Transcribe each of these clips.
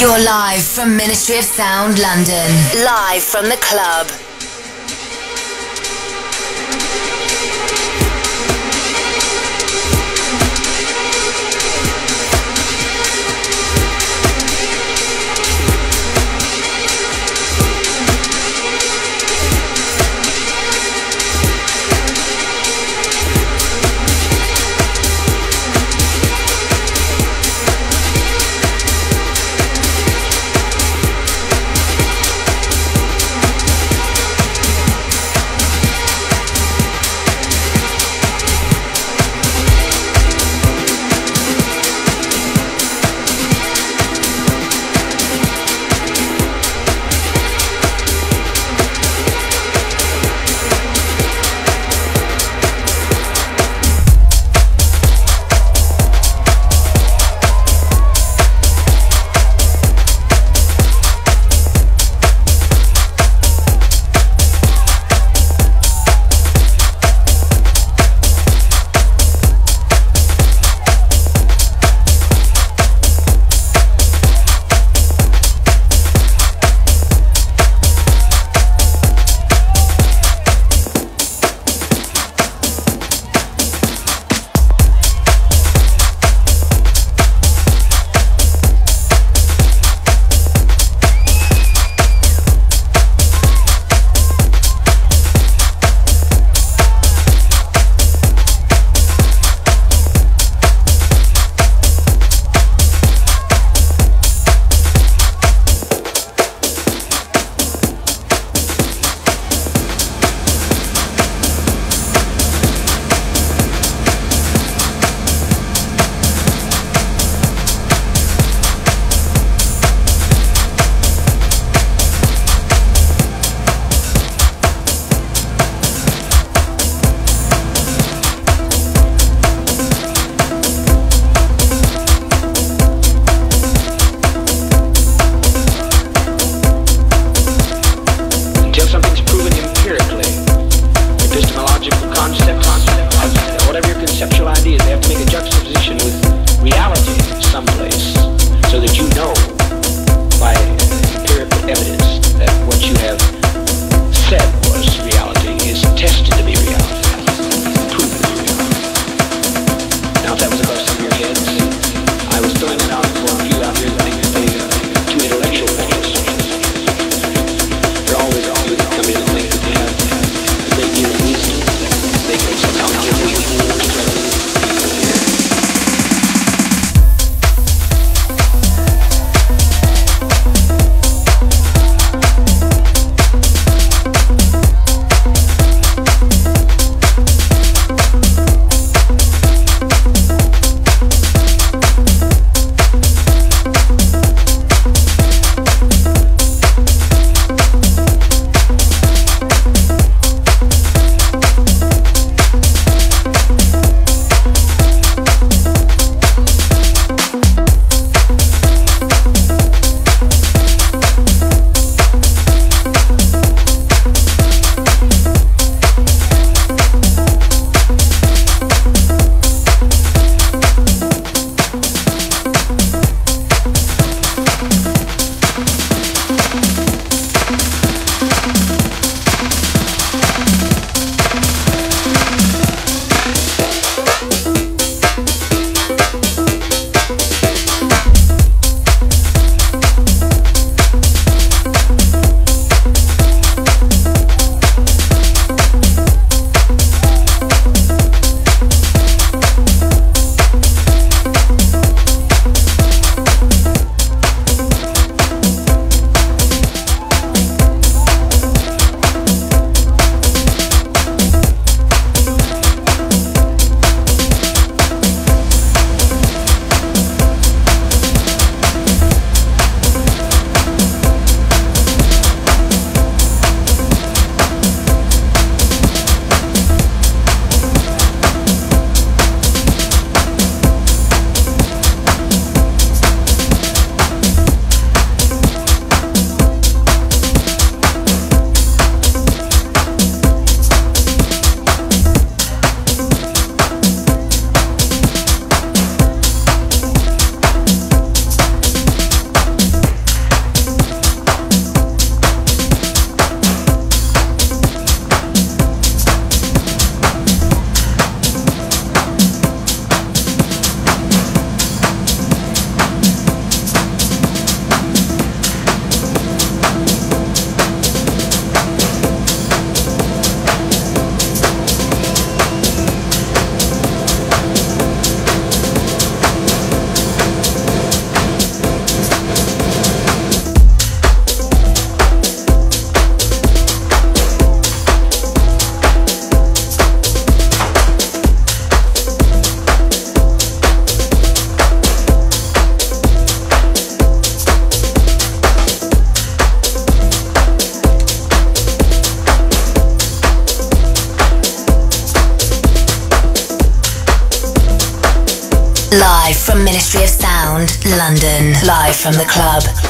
You're live from Ministry of Sound London. Live from the club. Sound, London. Live from the club.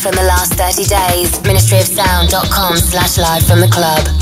From the last 30 days. Ministryofsound.com slash live from the club.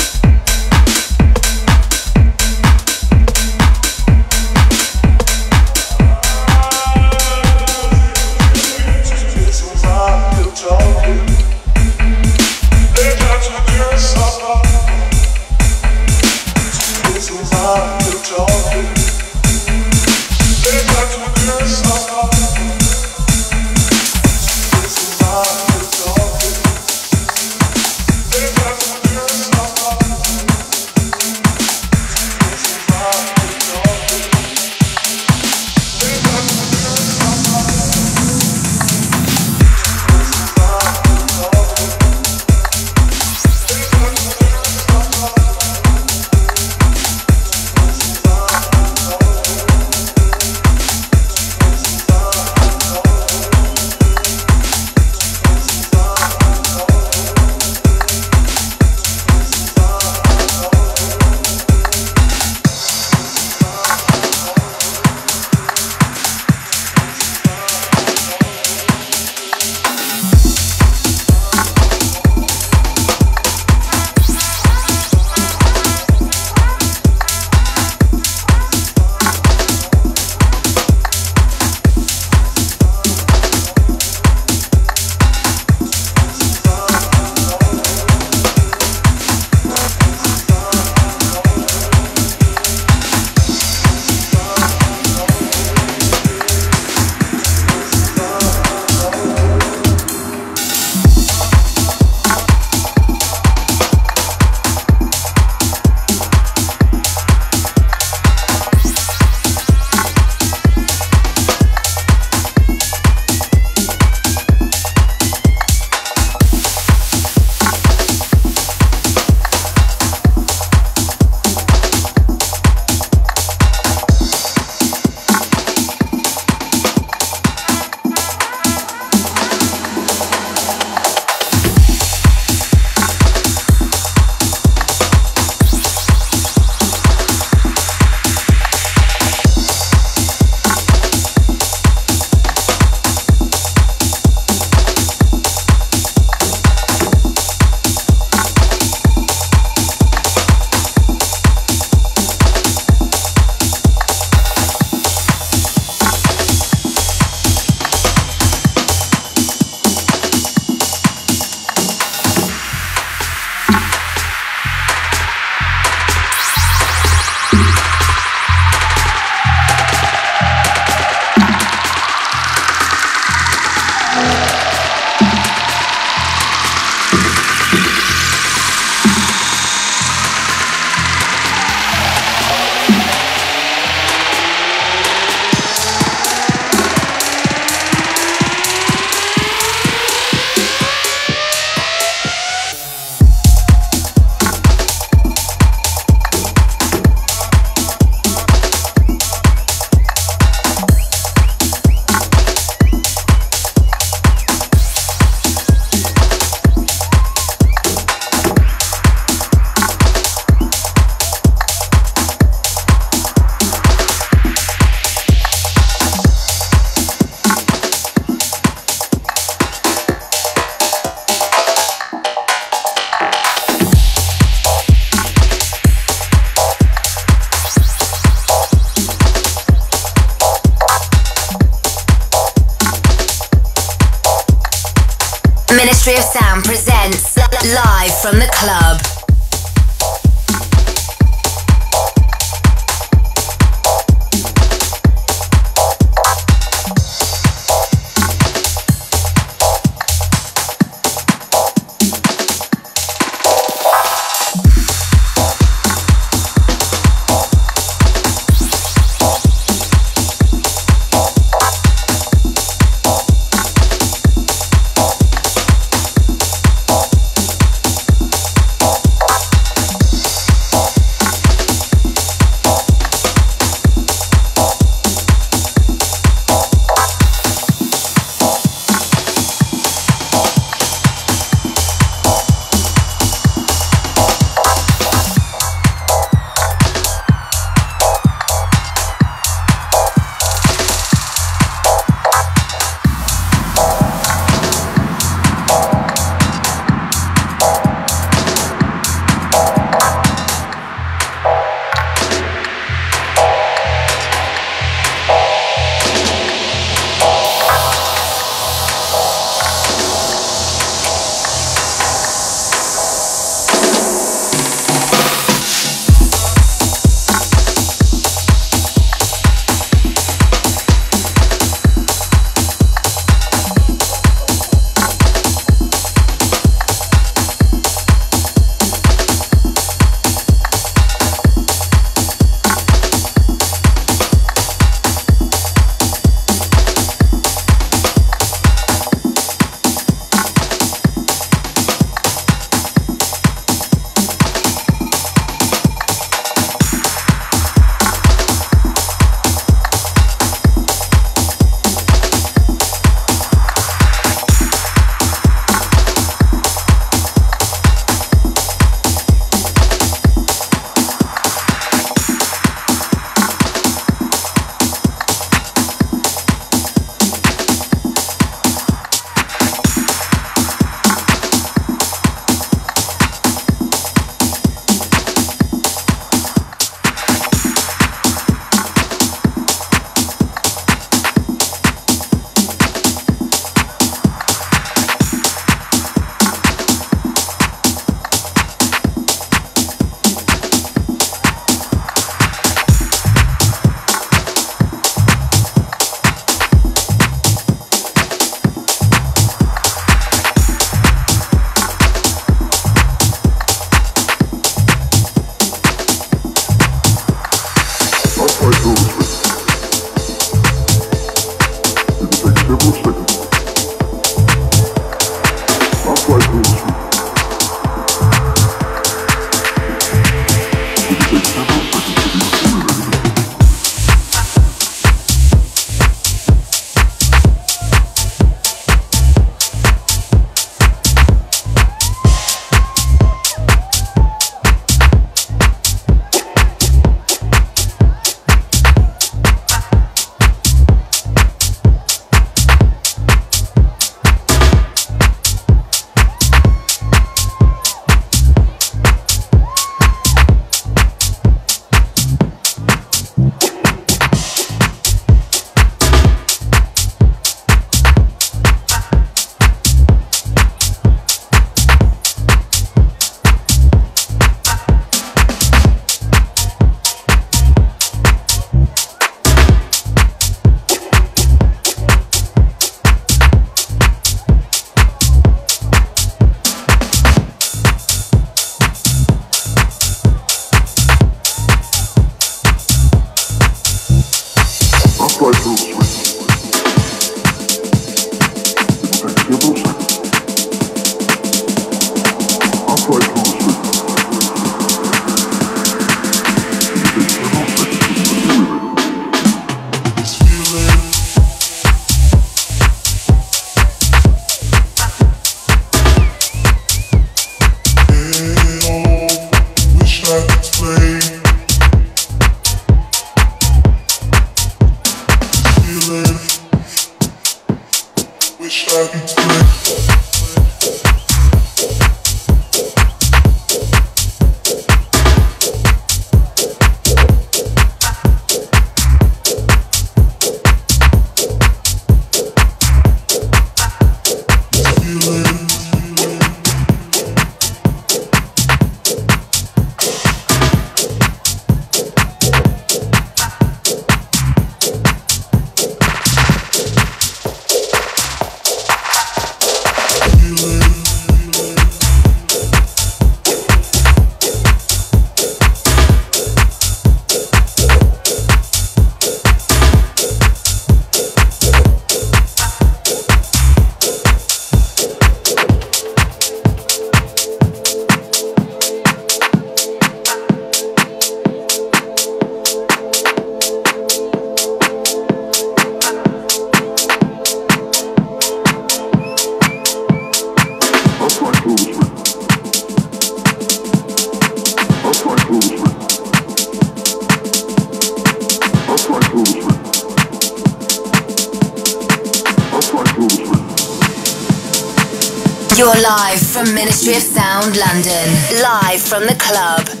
Sound London. Live from the club.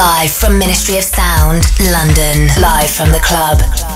Live from Ministry of Sound, London. Live from the club.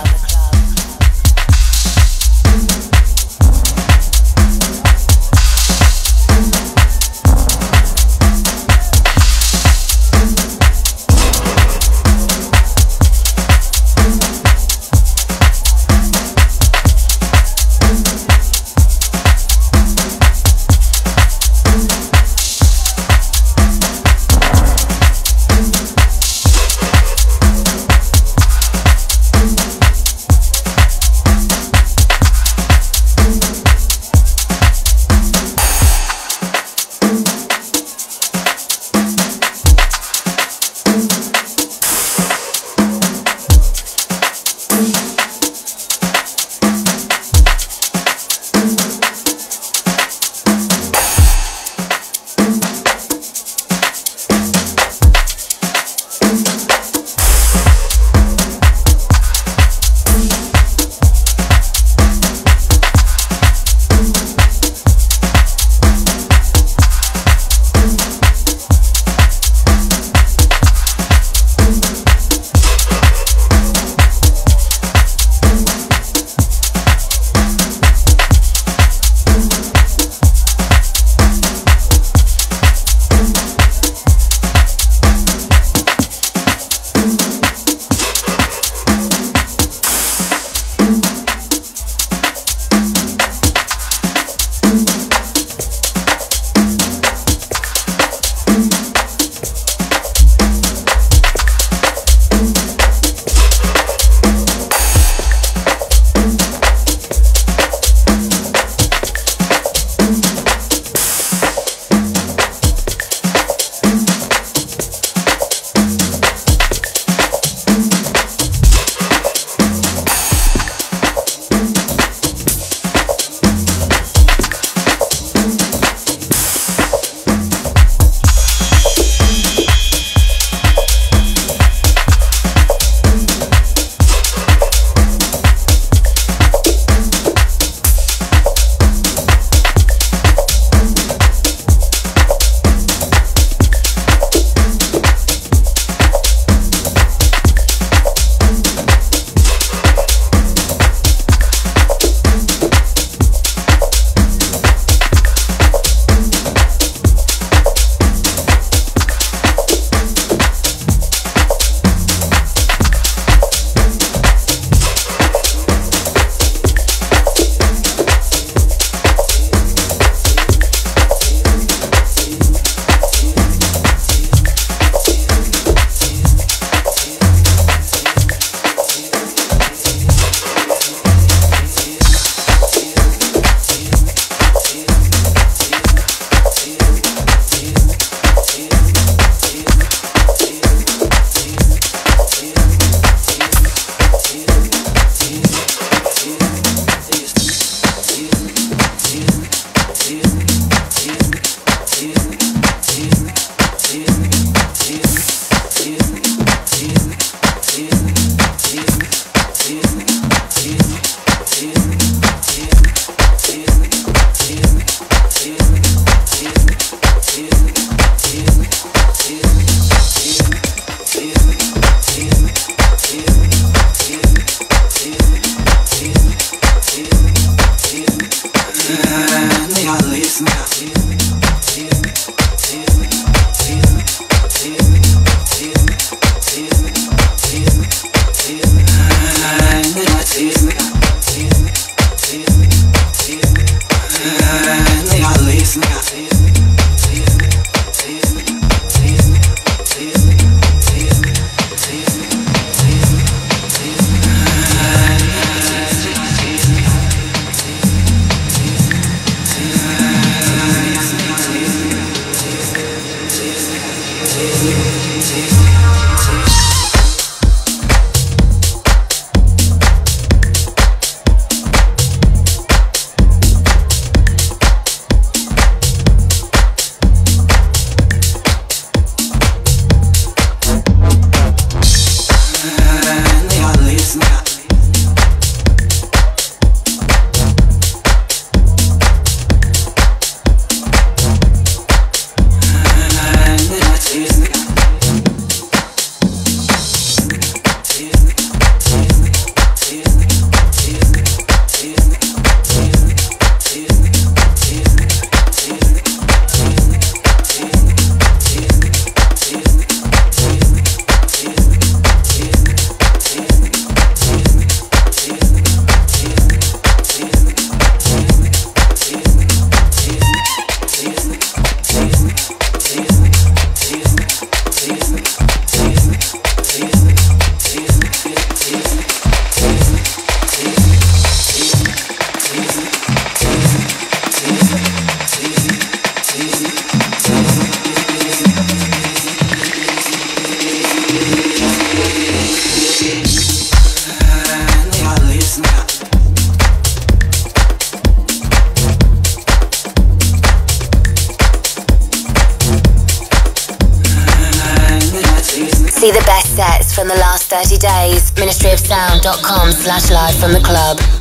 Ministryofsound.com slash live from the club.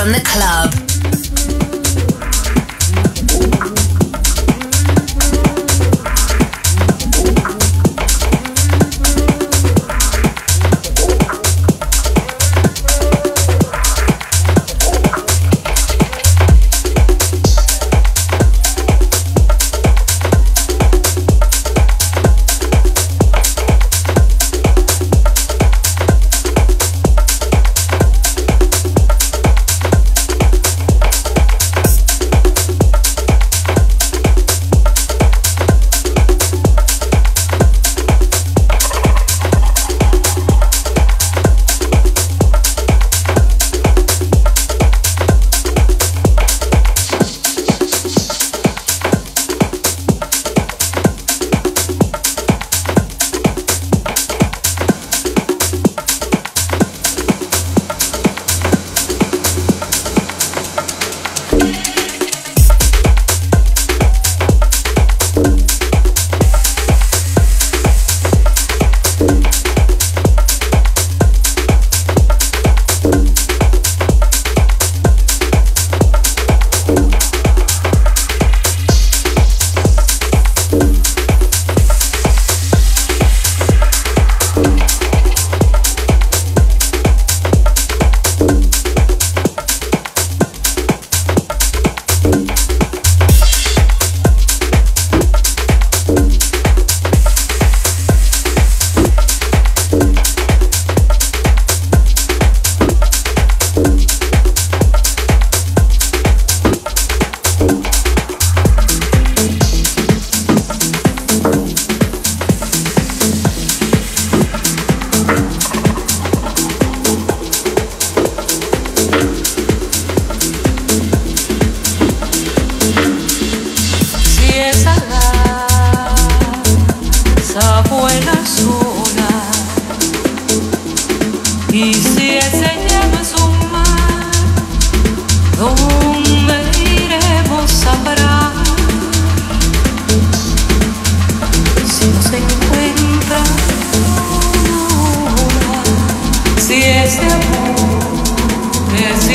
From the club.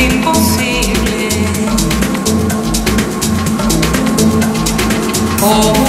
imposible. Oh.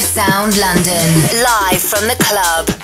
Sound London. Live from the club.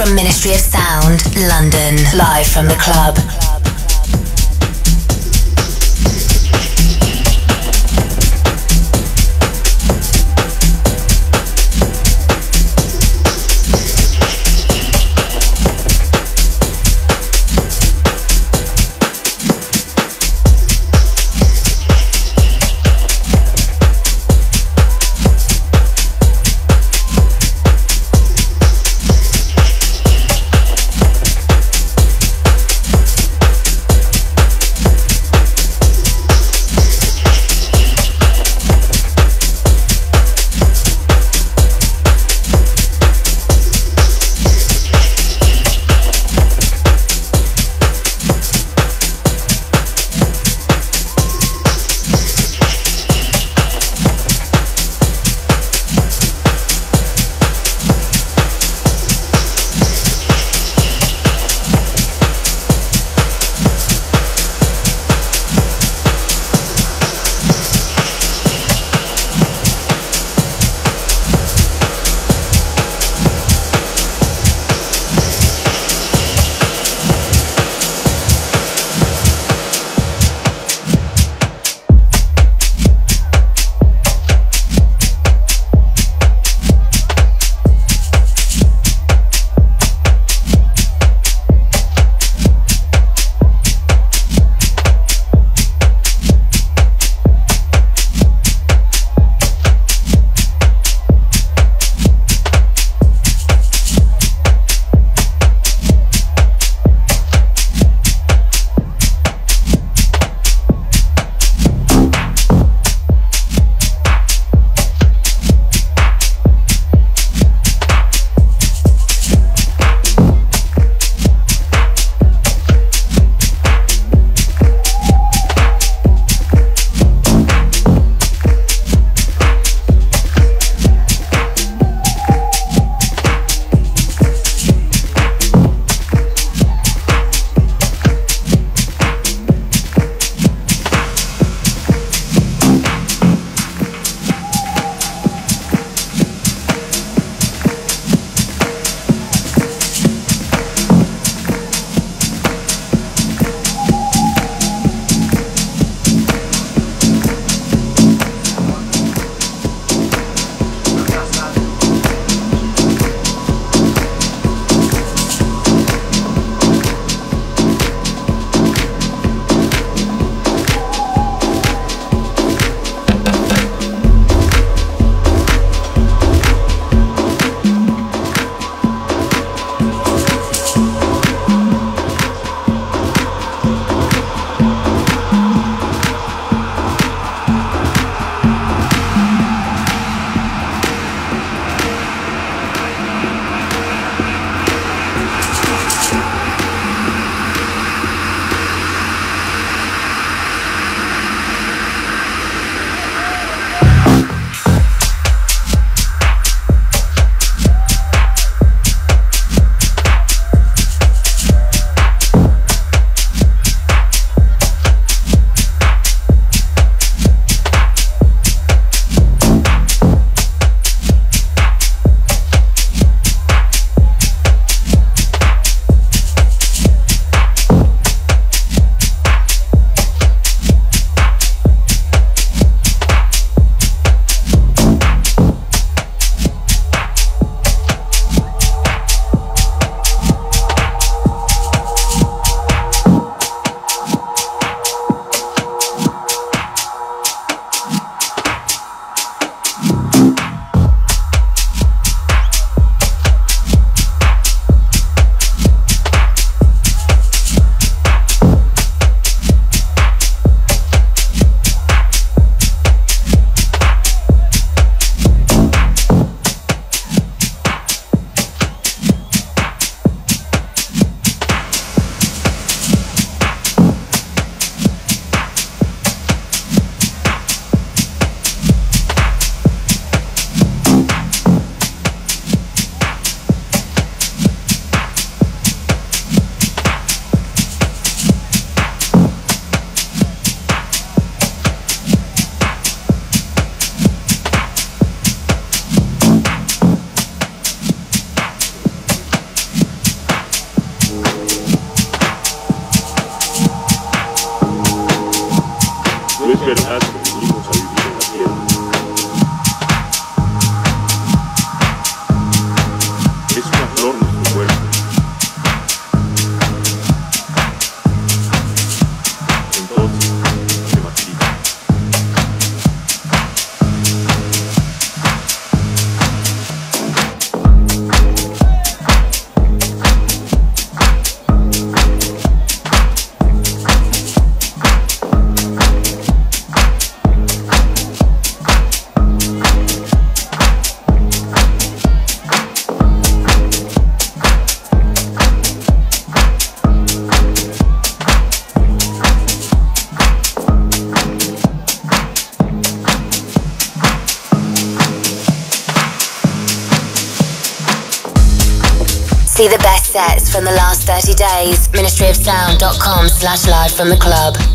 From Ministry of Sound, London. Live from the club. Slash live from the club.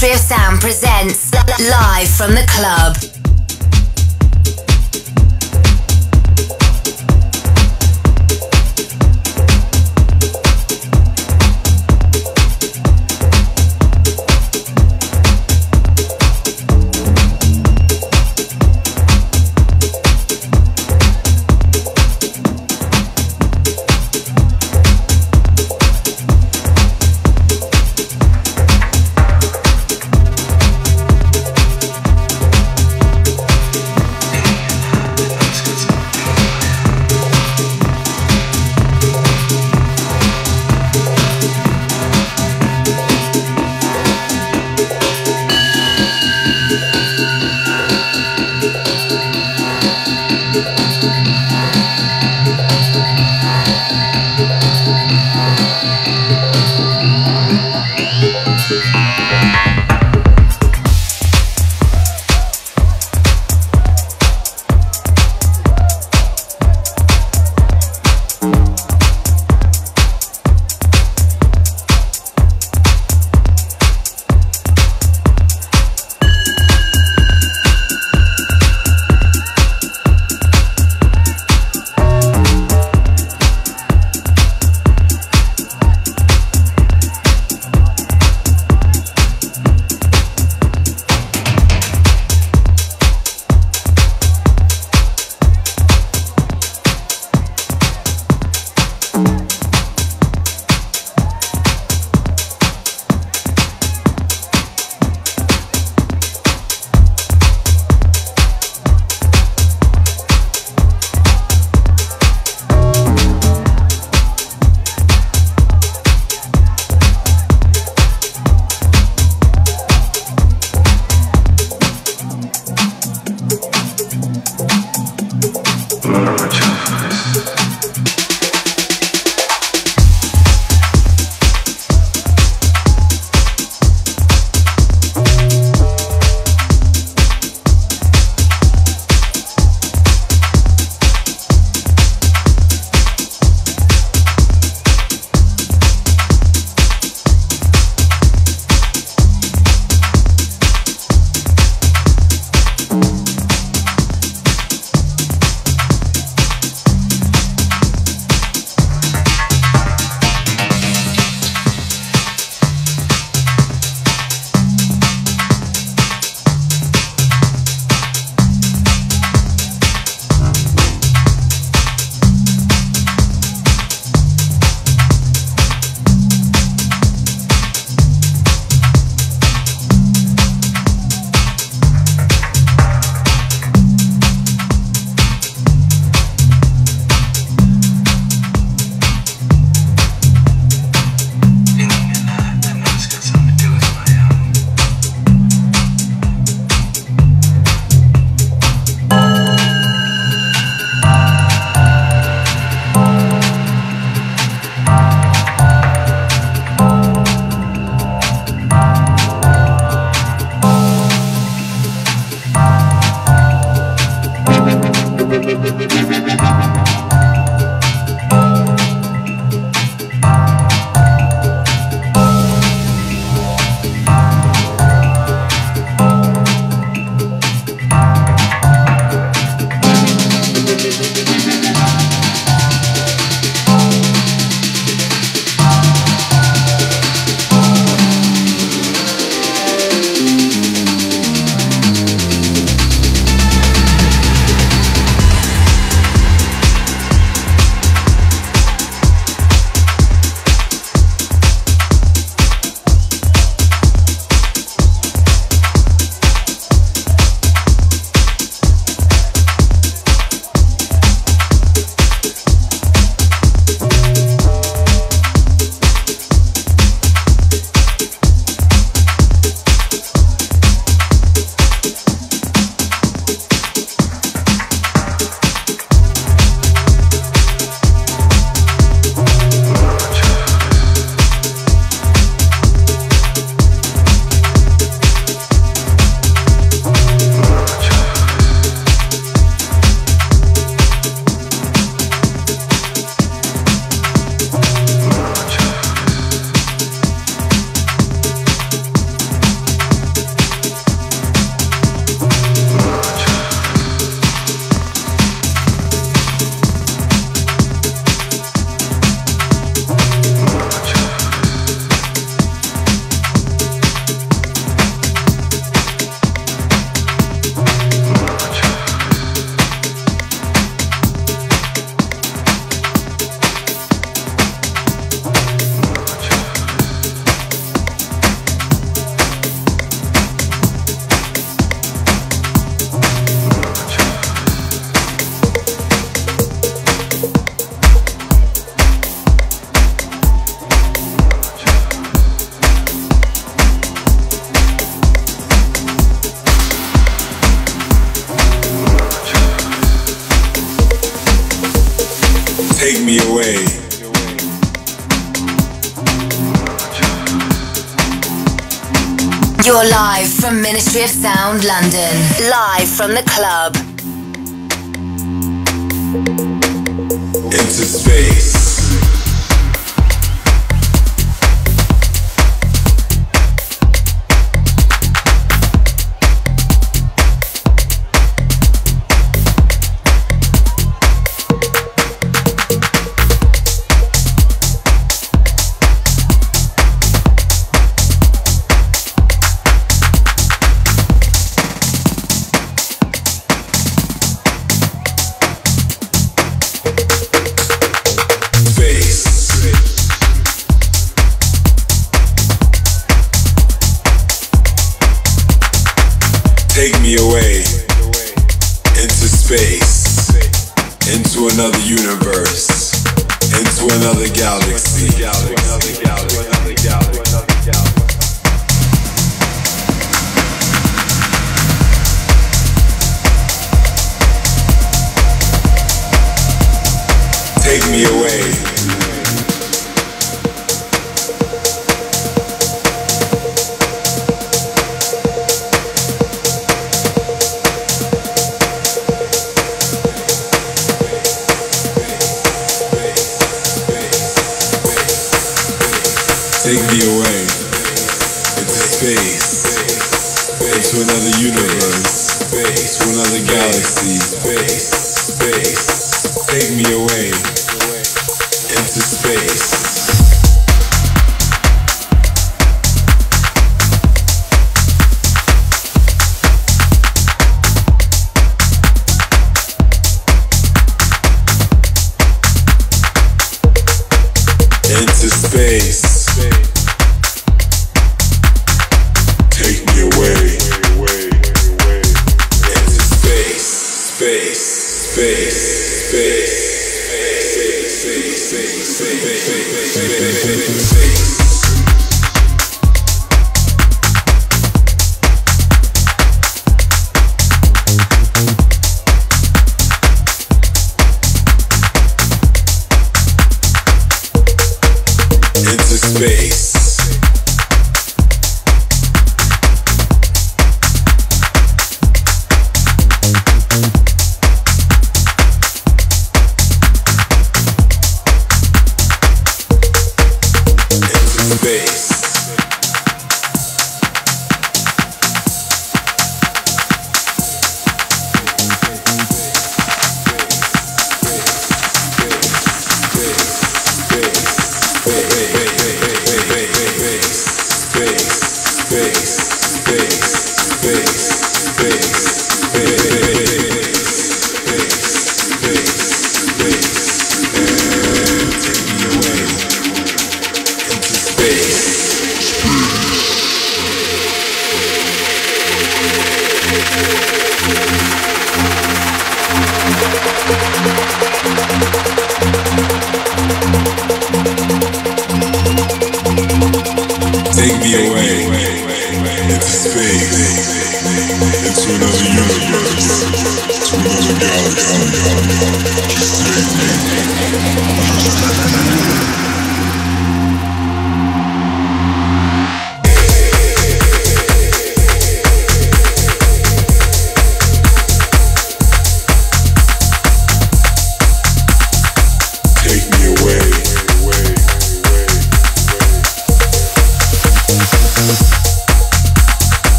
Ministry of Sound presents live from the club. You're live from Ministry of Sound London. Live from the club. Into space.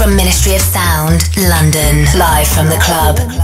From Ministry of Sound, London. Live from the club.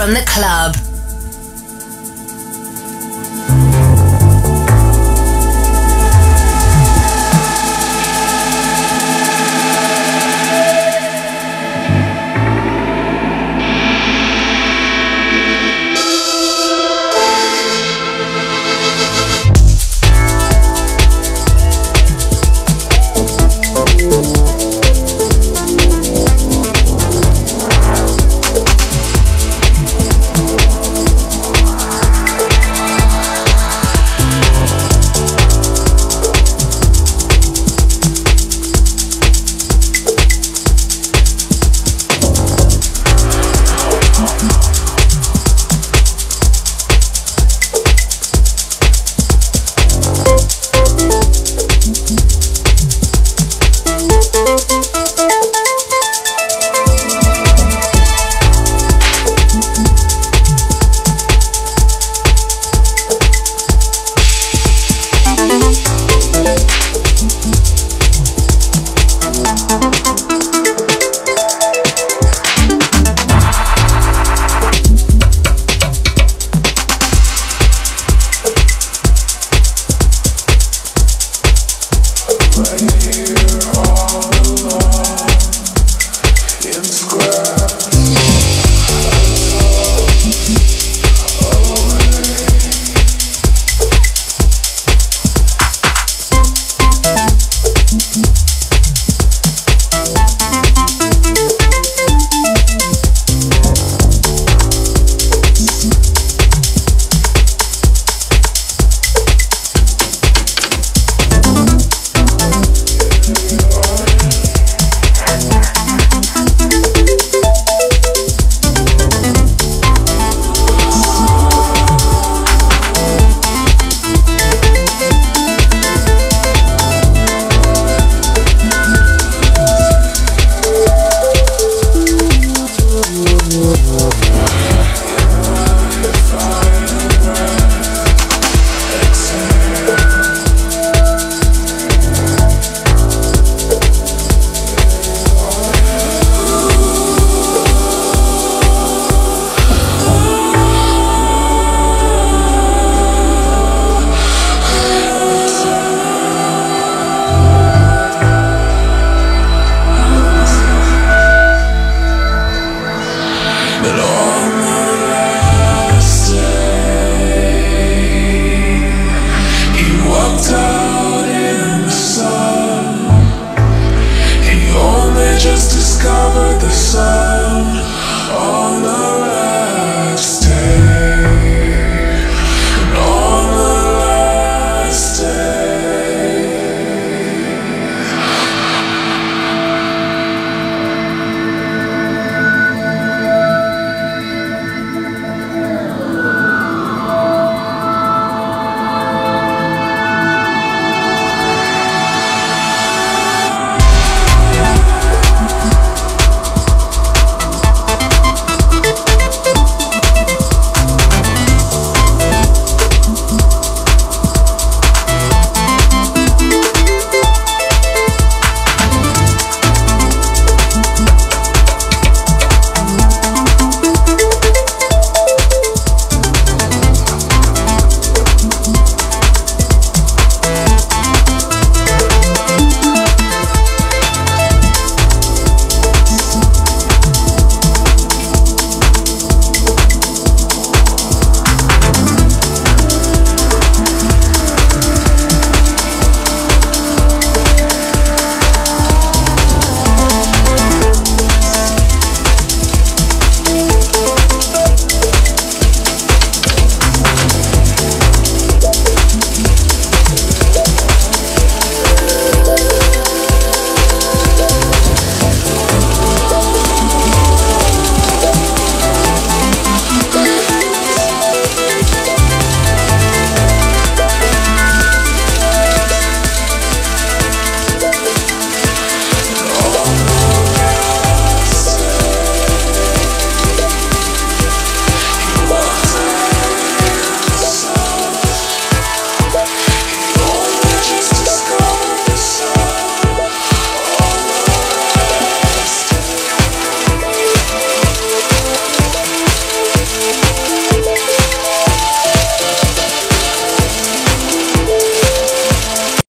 From the club.